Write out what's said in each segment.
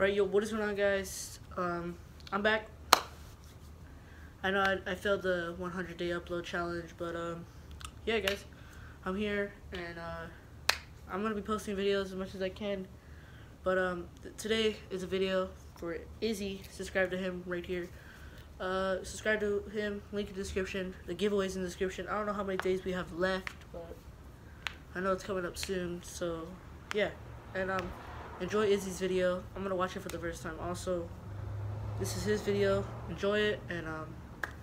Right, yo, what is going on, guys? Um, I'm back. I know I, I failed the 100 day upload challenge, but um, yeah, guys, I'm here and uh, I'm gonna be posting videos as much as I can. But um, today is a video for Izzy. Subscribe to him right here. Uh, subscribe to him. Link in the description. The giveaways in the description. I don't know how many days we have left, but I know it's coming up soon. So yeah, and um enjoy Izzy's video. I'm gonna watch it for the first time. Also, this is his video. Enjoy it and um,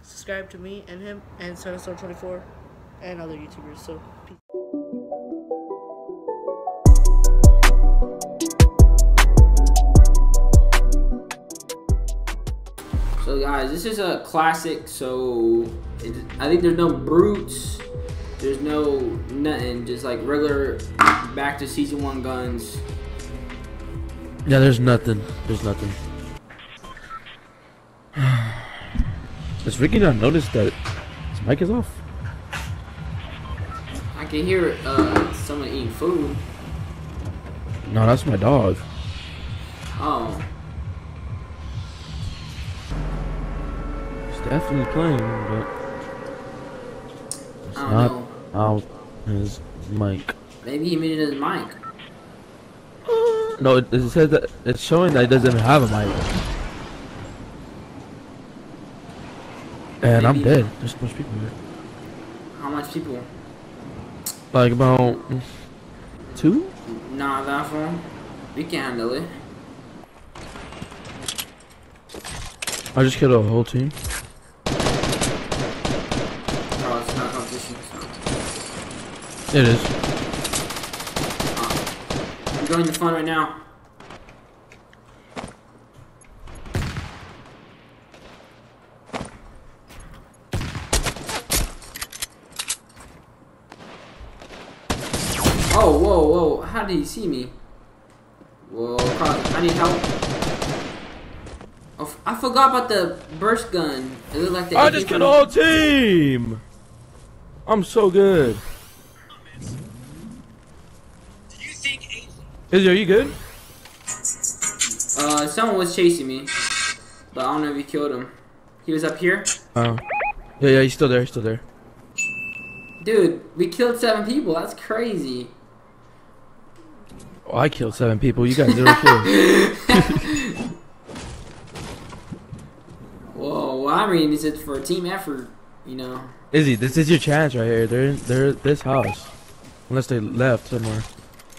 subscribe to me and him and Sunstone24 and other YouTubers. So peace. So guys, this is a classic. So I think there's no brutes. There's no nothing. Just like regular back to season one guns. Yeah, there's nothing. There's nothing. Does Ricky not notice that his mic is off? I can hear uh, someone eating food. No, that's my dog. Oh, He's definitely playing, but it's I don't not know. Out his mic. Maybe he muted his mic. No, it, it says that it's showing that he doesn't have a mic. And I'm dead. There's so much people here. How much people? Like about two? Nah, that phone. We can handle it. I just killed a whole team. Oh, it's not competition. So. It is. I'm joining the fun right now. Oh, whoa, whoa. How did he see me? Whoa, Cross, I need help. Oh, f- I forgot about the burst gun. It looked like the I AK just killed a whole team! I'm so good. Izzy, are you good? Uh, someone was chasing me. But I don't know if he killed him. He was up here. Oh. Yeah, yeah, he's still there, he's still there. Dude, we killed seven people. That's crazy. Oh, I killed seven people. You got zero kills. Whoa, well, I mean, this is for a team effort, you know. Izzy, this is your chance right here. They're in, they're this house. Unless they left somewhere.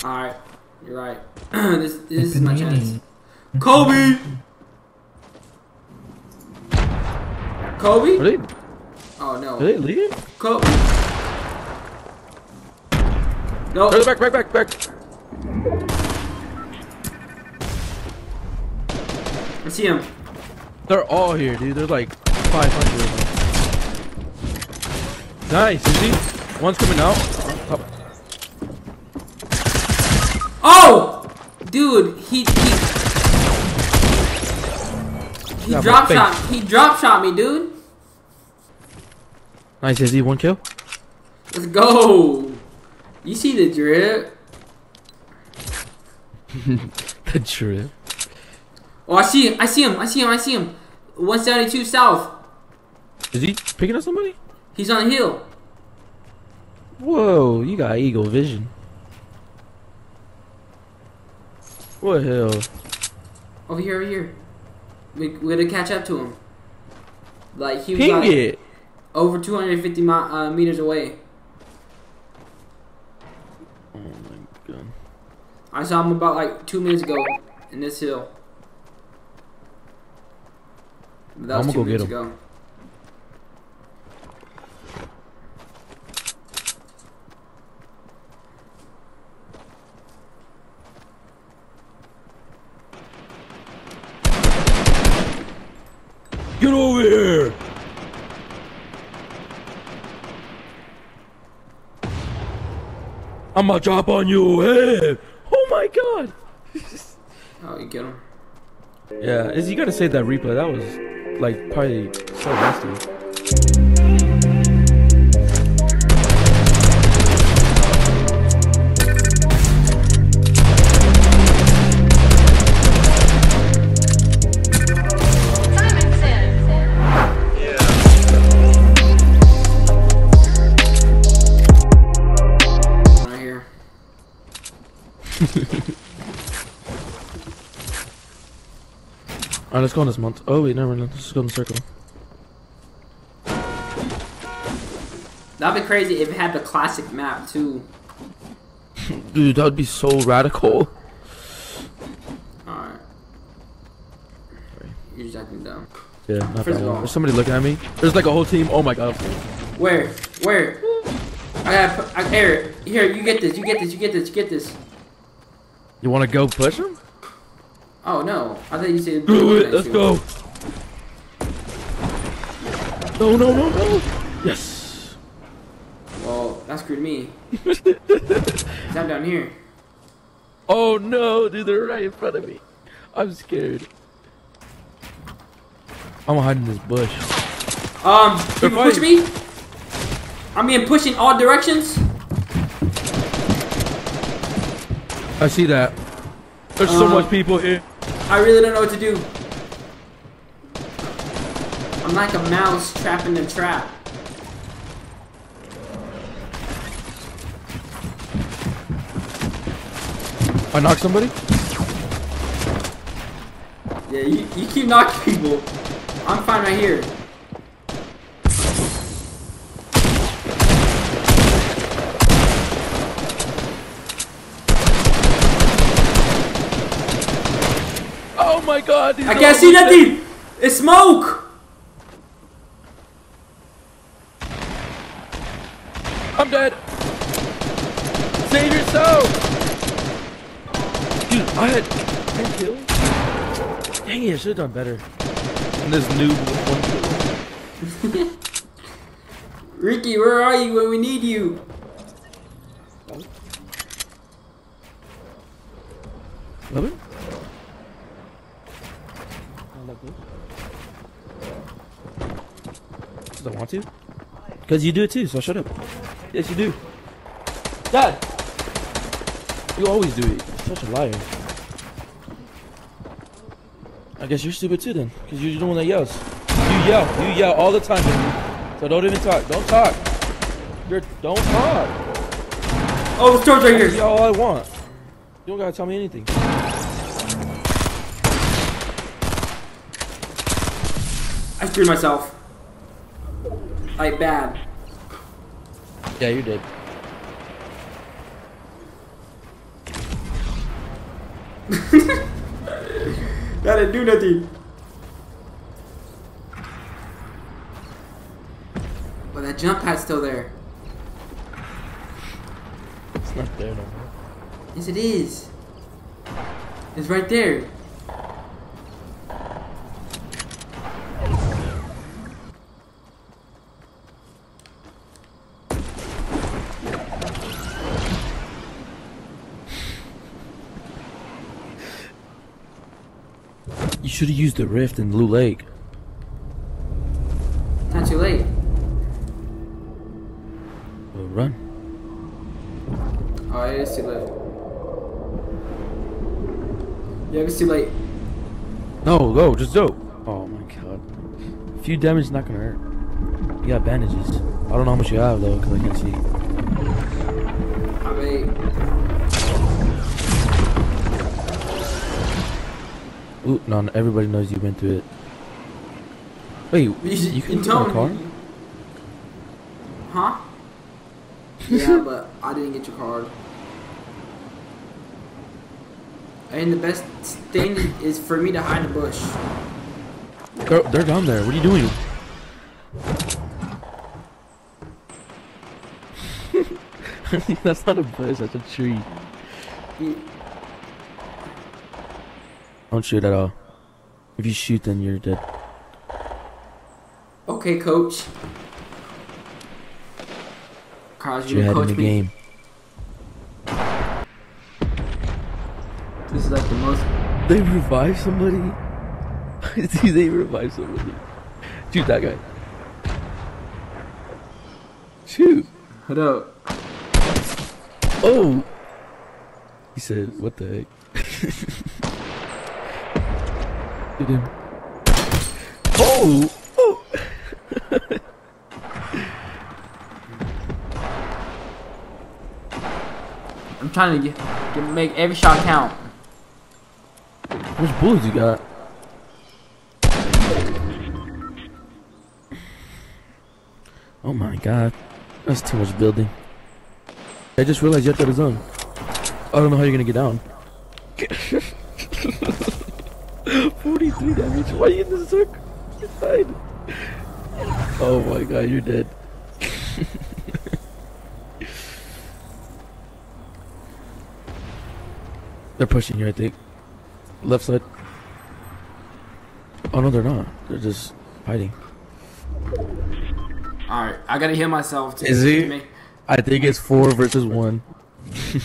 Alright, you're right. this this is my chance. Kobe! Kobe? Are they, Oh, are no. they leaving? Kobe. No. Oh, back, back, back, back. I see him. They're all here, dude. They're like 500 of them. Nice, Izzy. One's coming out. Top. Oh! Dude, he, he, he Yeah, drop shot, he drop shot me, dude. Nice, Izzy. One kill. Let's go. You see the drip? Good trip. Oh, I see him. I see him. I see him. I see him. 172 south. Is he picking up somebody? He's on the hill. Whoa, you got eagle vision. What hell? Over here, over here. We, we gotta catch up to him. Like, he was Ping like it. over 250 mi- uh, meters away. Oh my god. I saw him about like two minutes ago in this hill. But that was I'ma two go get him. ago. Get over here! I'm gonna drop on you. Hey! Oh my god! Oh, you get him. Yeah, is you gotta save that replay. That was like probably so nasty. Alright, let's go on this month. Oh wait, never mind. Let's just go in the circle. That'd be crazy if it had the classic map too. Dude, that would be so radical. Alright. You're just acting dumb. Yeah, not First that one. There's somebody looking at me. There's like a whole team. Oh my god. Where? Where? I gotta put, I, here, here, you get this, you get this, you get this, you get this. You want to go push him? Oh no, I thought you said Do it. Let's you. go. No, no, no, no. Yes. Well, that screwed me. I'm down here. Oh no, dude, they're right in front of me. I'm scared. I'm gonna hide in this bush. Um, They're push me? I'm being pushed in all directions? I see that. There's so Um, much people here. I really don't know what to do. I'm like a mouse trapped in a trap. I knocked somebody. Yeah, you, you keep knocking people. I'm fine right here. Oh my god, I can't see nothing! It's smoke! I'm dead. Save yourself. Dude, I had 10 kills. Dang it, I should have done better. And this noob with one kill. Ricky, where are you when we need you? Love it? Does I want to? Because you do it too, so shut up. Yes, you do. Dad! You always do it. You're such a liar. I guess you're stupid too then, because you're the one that yells. You yell. You yell all the time, baby. So don't even talk. Don't talk. You're, don't talk. Oh, the store's right here. yell all I want. You don't gotta tell me anything. Screwed myself. Like bad. Yeah, you did. That didn't do nothing. But that jump pad's still there. It's not there no more. Yes, it is. It's right there. You should have used the rift in Loot Lake. Not too late. Well, run. Oh, it is too late. Yeah, it's too late. No, go, just go. Oh my god. A few damage is not gonna hurt. You got bandages. I don't know how much you have though, because I can't see. Ooh, no, no, everybody knows you've been through it. Wait, you, you, can told get my car? Huh? yeah, but I didn't get your card. And the best thing is for me to hide in the bush. They're, they're down there. What are you doing? that's not a bush, that's a tree. You- Don't shoot at all. If you shoot, then you're dead. Okay, coach. Carlos, You're ahead in coach the me. game. This is like the most. They revived somebody. Dude, they revived somebody. Shoot that guy. Shoot. Hold up. Oh. He said, "What the heck?" Him. Oh. oh. I'm trying to get can make every shot count. Which bullets you got? Oh my god. That's too much building. I just realized you have to have a zone. I don't know how you're gonna get down. 43 damage. Why are you in the circle? You're fine. Oh my god, you're dead. They're pushing you, I think. Left side. Oh no, they're not. They're just fighting. Alright, I gotta heal myself. To, Is he? make- I think it's four versus one.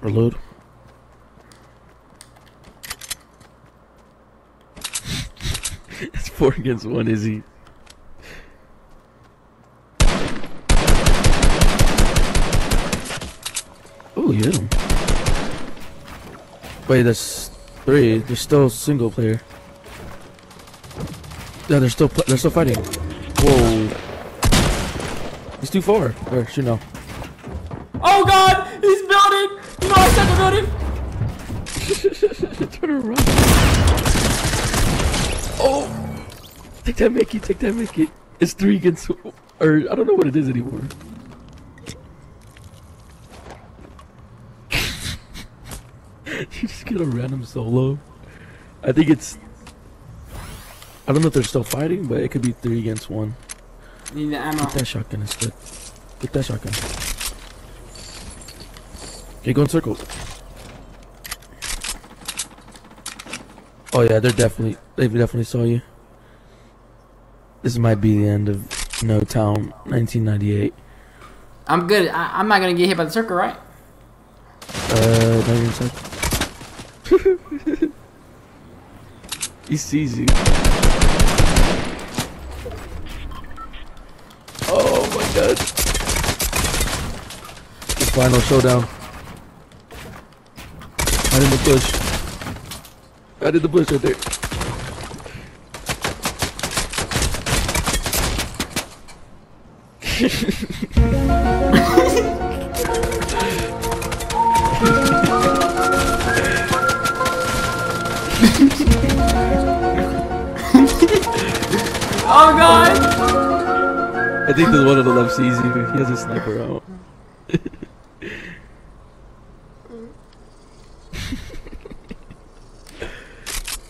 Reload. it's four against one, is he? Oh, you hit him. Wait, that's three. They're still single player. Yeah, they're still they're still fighting. Whoa. He's too far. Or shoot now. Take that Mickey, take that Mickey. It's three against, or I don't know what it is anymore. you just get a random solo. I think it's. I don't know if they're still fighting, but it could be three against one. Need the ammo. Get that shotgun instead. Get that shotgun. Okay, go in circle. Oh yeah, they're definitely they definitely saw you. This might be the end of No Town 1998. I'm good. I, I'm not gonna get hit by the circle, right? Uh, no, you're inside. he sees you. Oh my god. The final showdown. Right in the bush. Right in the bush right there. Oh god! I think the one on the left sees you. He has a sniper out.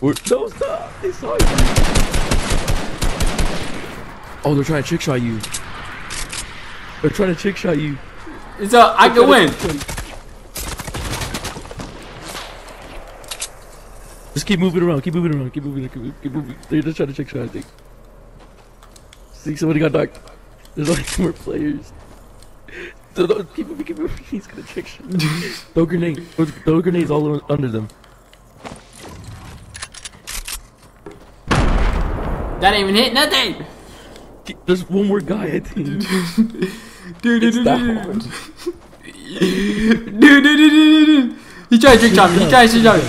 We're, no, stop! They saw you. Oh, they're trying to trick shot you. They're trying to trick shot you. So I can win. Just keep moving around. Keep moving around. Keep moving. Keep moving. Keep moving. They're just trying to trick shot. I think. See, somebody got knocked. There's only two more players. Keep moving. Keep moving. He's gonna trick shot. throw grenade. Throw, grenades all under them. That ain't even hit nothing. There's one more guy. I think. Dude, dude, It's dude, that dude, dude, dude. He tried to trick shot me. He tried to trick shot me.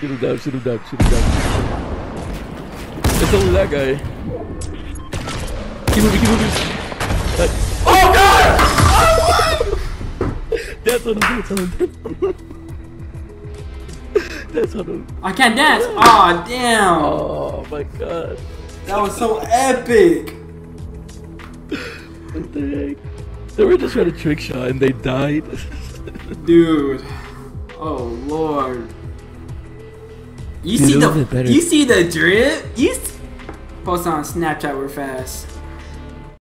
Shoot him down. Shoot him down. Shoot him down. It's only that guy. Keep moving. Keep moving. Uh, Oh god! That's on him. That's on him. That's on him. I can't dance. Aw, damn. Oh my god. That was so epic. What the heck? They were just trying to trick shot and they died. Dude. Oh lord. You Dude, see the would've been better. you see the drip? You s- post on Snapchat real fast.